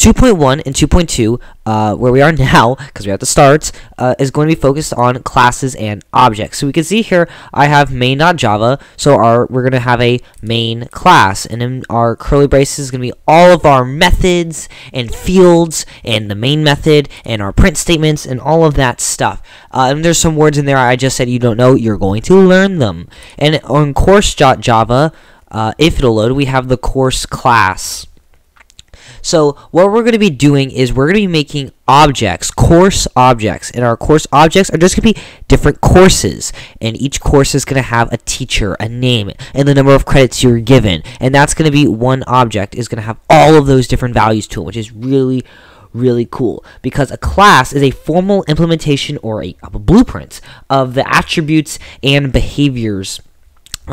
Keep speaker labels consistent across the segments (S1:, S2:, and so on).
S1: 2.1 and 2.2, uh, where we are now, because we're at the start, uh, is going to be focused on classes and objects. So we can see here, I have main.java, so our we're going to have a main class, and in our curly braces is going to be all of our methods and fields, and the main method, and our print statements, and all of that stuff. Uh, and there's some words in there I just said you don't know, you're going to learn them. And on course.java, uh, if it'll load, we have the course class. So what we're going to be doing is we're going to be making objects, course objects, and our course objects are just going to be different courses, and each course is going to have a teacher, a name, and the number of credits you're given, and that's going to be one object is going to have all of those different values to it, which is really really cool. Because a class is a formal implementation or a, a blueprint of the attributes and behaviors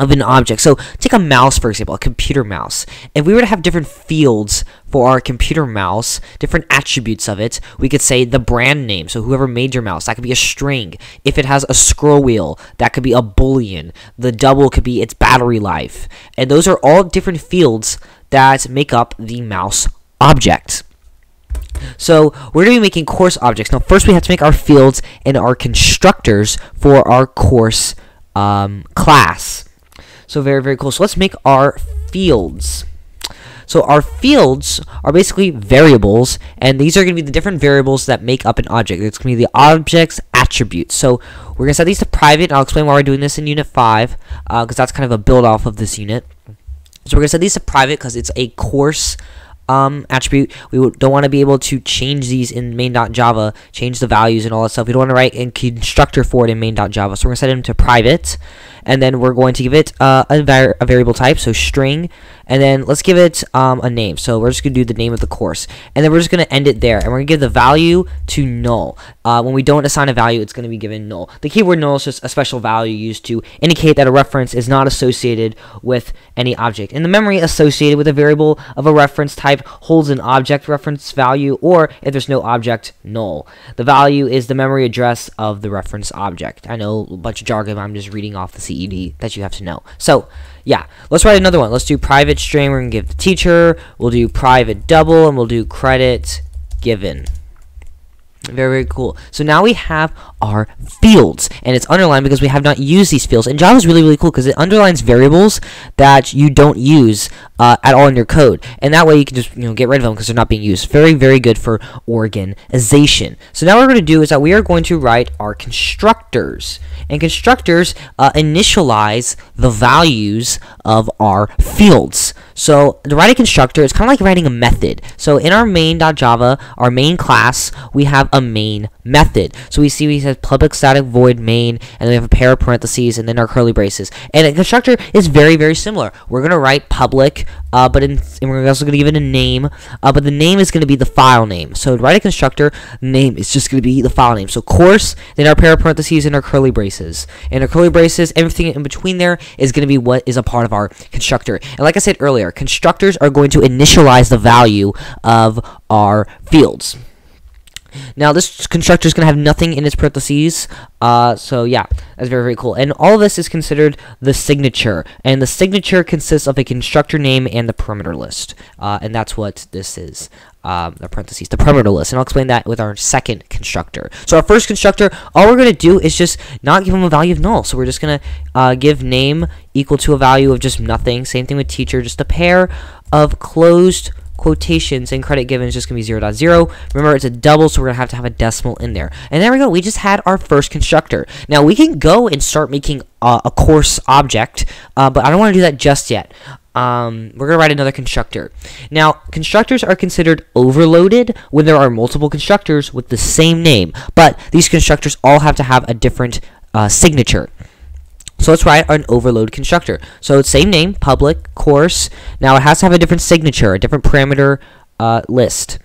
S1: of an object. So take a mouse, for example, a computer mouse. If we were to have different fields for our computer mouse, different attributes of it, we could say the brand name. So whoever made your mouse, that could be a string. If it has a scroll wheel, that could be a boolean. The double could be its battery life. And those are all different fields that make up the mouse object. So we're going to be making course objects. Now first we have to make our fields and our constructors for our course um, class. So very, very cool. So let's make our fields. So our fields are basically variables, and these are going to be the different variables that make up an object. It's going to be the object's attributes. So we're going to set these to private. I'll explain why we're doing this in Unit 5, because uh, that's kind of a build off of this unit. So we're going to set these to private because it's a course um, attribute. We don't want to be able to change these in main.java, change the values and all that stuff. We don't want to write a constructor for it in main.java. So we're going to set them to private and then we're going to give it uh, a, var a, variable type, so string, and then let's give it um, a name. So we're just going to do the name of the course, and then we're just going to end it there, and we're going to give the value to null. Uh, when we don't assign a value, it's going to be given null. The keyword null is just a special value used to indicate that a reference is not associated with any object. And the memory associated with a variable of a reference type holds an object reference value, or if there's no object, null. The value is the memory address of the reference object. I know a bunch of jargon, I'm just reading off the C that you have to know. So, yeah, let's write another one. Let's do private string. We're going to give the teacher. We'll do private double, and we'll do credit given. Very, very cool. So now we have our fields, and it's underlined because we have not used these fields. And Java is really, really cool because it underlines variables that you don't use uh, at all in your code, and that way you can just you know get rid of them because they're not being used. Very, very good for organization. So now what we're going to do is that we are going to write our constructors, and constructors uh, initialize the values of our fields. So to write a constructor is kind of like writing a method. So in our main.java, our main class, we have a main method. So we see we have public static void main, and then we have a pair of parentheses, and then our curly braces. And a constructor is very, very similar. We're going to write public, uh, but in, and we're also going to give it a name, uh, but the name is going to be the file name. So write a constructor, name is just going to be the file name. So course, then our pair of parentheses, and our curly braces. And our curly braces, everything in between there is going to be what is a part of our constructor. And like I said earlier, constructors are going to initialize the value of our fields. Now, this constructor is going to have nothing in its parentheses, uh, so yeah, that's very, very cool. And all of this is considered the signature, and the signature consists of a constructor name and the parameter list, uh, and that's what this is, um, the parentheses, the parameter list, and I'll explain that with our second constructor. So our first constructor, all we're going to do is just not give them a value of null, so we're just going to uh, give name equal to a value of just nothing, same thing with teacher, just a pair of closed quotations and credit given is just going to be 0, 0.0. Remember, it's a double, so we're going to have to have a decimal in there. And there we go. We just had our first constructor. Now, we can go and start making uh, a course object, uh, but I don't want to do that just yet. Um, we're going to write another constructor. Now, constructors are considered overloaded when there are multiple constructors with the same name, but these constructors all have to have a different uh, signature. So let's write an overload constructor. So same name, public, course. Now it has to have a different signature, a different parameter uh, list.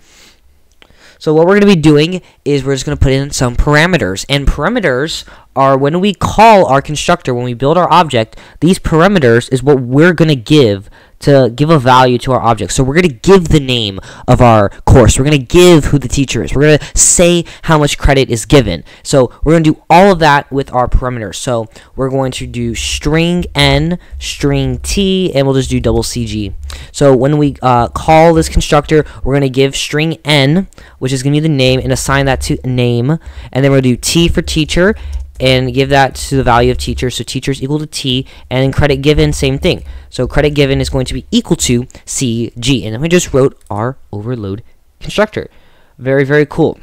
S1: So what we're going to be doing is we're just going to put in some parameters. And parameters are when we call our constructor, when we build our object, these parameters is what we're going to give to give a value to our object. So we're going to give the name of our course. We're going to give who the teacher is. We're going to say how much credit is given. So we're going to do all of that with our parameters. So we're going to do string n, string t, and we'll just do double cg. So when we uh, call this constructor, we're going to give string n, which is going to be the name, and assign that to name. And then to do t for teacher, and give that to the value of teacher. So teacher is equal to t, and credit given, same thing. So credit given is going to be equal to cg, and then we just wrote our overload constructor. Very, very cool.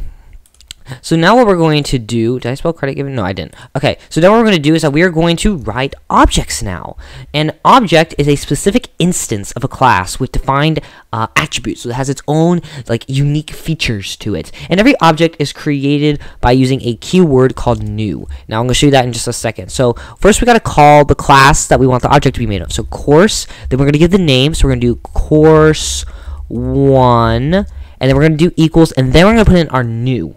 S1: So now what we're going to do, did I spell credit given? No, I didn't. Okay, so now what we're going to do is that we are going to write objects now. An object is a specific instance of a class with defined uh, attributes. So it has its own like unique features to it. And every object is created by using a keyword called new. Now I'm going to show you that in just a second. So first we got to call the class that we want the object to be made of. So course, then we're going to give the name. So we're going to do course one, and then we're going to do equals, and then we're going to put in our new.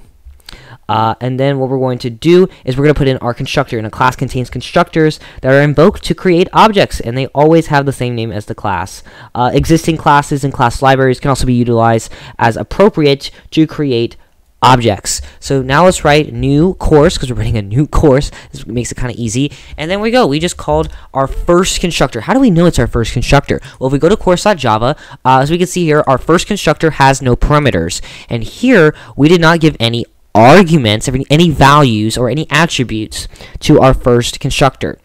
S1: Uh, and then what we're going to do is we're going to put in our constructor. And a class contains constructors that are invoked to create objects, and they always have the same name as the class. Uh, existing classes and class libraries can also be utilized as appropriate to create objects. So now let's write new course because we're writing a new course. This makes it kind of easy. And then we go. We just called our first constructor. How do we know it's our first constructor? Well, if we go to course.java, uh, as we can see here, our first constructor has no parameters. And here, we did not give any arguments, any values, or any attributes to our first constructor.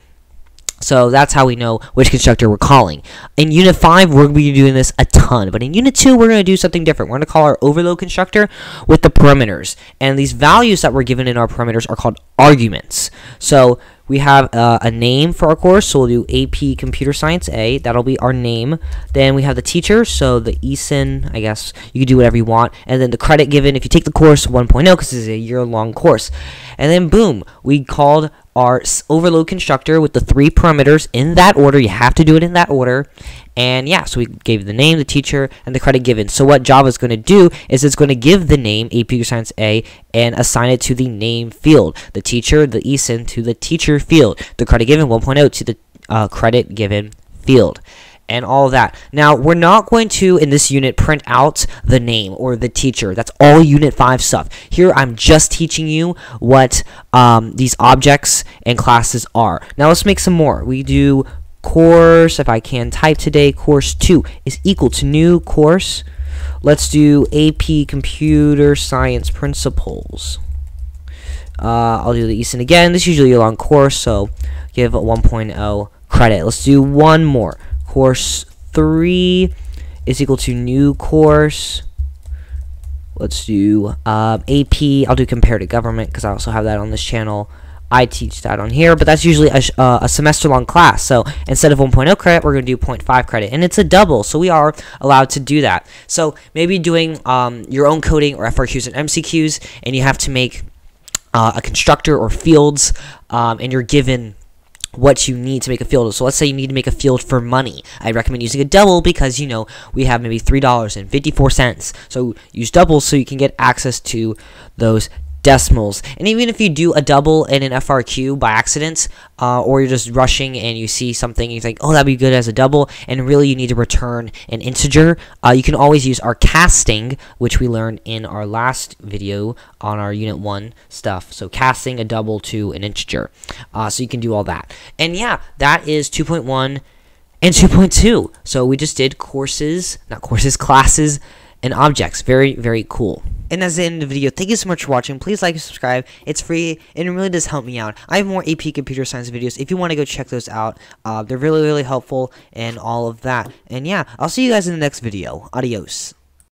S1: So that's how we know which constructor we're calling. In Unit 5, we're going to be doing this a ton. But in Unit 2, we're going to do something different. We're going to call our overload constructor with the parameters. And these values that we're given in our parameters are called arguments. So we have uh, a name for our course, so we'll do AP Computer Science A. That'll be our name. Then we have the teacher, so the Eason, I guess you can do whatever you want. And then the credit given if you take the course 1.0, because it's a year-long course. And then boom, we called our overload constructor with the three parameters in that order. You have to do it in that order. And yeah, so we gave the name, the teacher, and the credit given. So what Java is going to do is it's going to give the name AP Science A and assign it to the name field. The teacher, the Eason, to the teacher field. The credit given 1.0 to the uh, credit given field and all that. Now, we're not going to, in this unit, print out the name or the teacher. That's all Unit 5 stuff. Here, I'm just teaching you what um, these objects and classes are. Now, let's make some more. We do course, if I can type today, course 2 is equal to new course. Let's do AP Computer Science Principles. Uh, I'll do the Eason again. This is usually a long course, so give 1.0 credit. Let's do one more course 3 is equal to new course. Let's do uh, AP. I'll do comparative government because I also have that on this channel. I teach that on here, but that's usually a, uh, a semester-long class. So instead of 1.0 credit, we're going to do 0.5 credit, and it's a double, so we are allowed to do that. So maybe doing um, your own coding or FRQs and MCQs, and you have to make uh, a constructor or fields, um, and you're given what you need to make a field. So let's say you need to make a field for money. I recommend using a double because, you know, we have maybe $3.54. So use doubles so you can get access to those decimals. And even if you do a double in an FRQ by accident, uh, or you're just rushing and you see something, you think, oh, that'd be good as a double, and really you need to return an integer, uh, you can always use our casting, which we learned in our last video on our Unit 1 stuff. So casting a double to an integer. Uh, so you can do all that. And yeah, that is 2.1 and 2.2. So we just did courses, not courses, classes, and objects. Very, very cool. And that's the end of the video. Thank you so much for watching. Please like and subscribe. It's free and it really does help me out. I have more AP Computer Science videos if you want to go check those out. Uh, they're really, really helpful and all of that. And yeah, I'll see you guys in the next video. Adios.